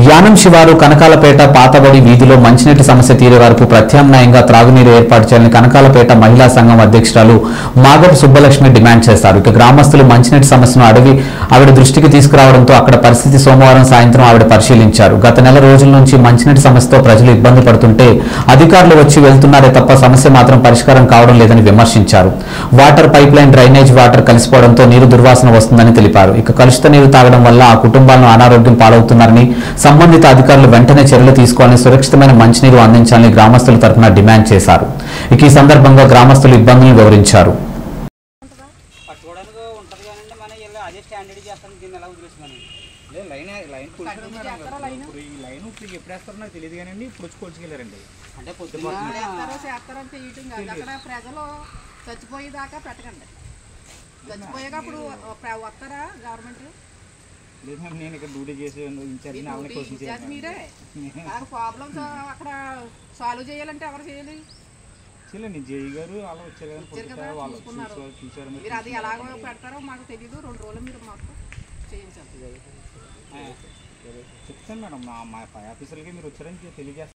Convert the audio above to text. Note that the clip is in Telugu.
యానం శివారు కనకాలపేట పాతబడి వీధిలో మంచినీటి సమస్య తీరే వరకు ప్రత్యామ్నాయంగా త్రాగునీరు ఏర్పాటు చేయాలని కనకాలపేట మహిళా సంఘం అధ్యక్షురాలు మాగపు సుబ్బలక్ష్మి డిమాండ్ చేశారు. ఇక గ్రామస్తులు మంచినీటి సమస్యను అడిగి ఆవిడ దృష్టికి తీసుకురావడంతో అక్కడ పరిస్థితి సోమవారం సాయంత్రం ఆవిడ పరిశీలించారు. గత నెల రోజుల నుంచి మంచినీటి సమస్యతో ప్రజలు ఇబ్బంది పడుతుంటే అధికారులు వచ్చి వెళ్తున్నారే తప్ప సమస్య మాత్రం పరిష్కారం కావడం లేదని విమర్శించారు. Water pipe line drainage water కలిసిపోవడంతో నీరు దుర్వాసన వస్తుందని తెలిపారు. ఇక కలుషిత నీరు తాగడం వల్ల ఆ కుటుంబాలను అనారోగ్యం పాలవుతున్నారని సంబంధిత అధికారులు వెంటనే చర్యలు తీసుకోవాలని సురక్షితమైన మంచినీరు అందించాలని గ్రామస్తుల తరఫున డిమాండ్ చేశారు. ఇక ఈ సందర్భంగా గ్రామస్తులు ఇబ్బందులను వివరించారు. చచ్చిపోయేదాకా పెట్టకండి. చచ్చిపోయాక అప్పుడు వస్తారా గవర్నమెంట్ లేదు మేడం నేను ఇక్కడ డ్యూటీ చేసి ఇన్ఛార్జ్ వాళ్ళని క్వశ్చన్ చేయాలి మీరే? ప్రాబ్లమ్స్ అక్కడ సాల్వ్ చేయాలంటే ఎవరు చేయాలి? చేయలేండి. జేఈ గారు అలా వచ్చారు కదా, వాళ్ళు. చూసారు చూసారు మీరు. అది ఎలాగో పెడతారో మాకు తెలియదు రెండు రోజులు మీరు మాకు చేయించాలి. చెప్తాను మేడం. మా మా పై ఆఫీసర్లకి మీరు వచ్చారని తెలియజేస్తాను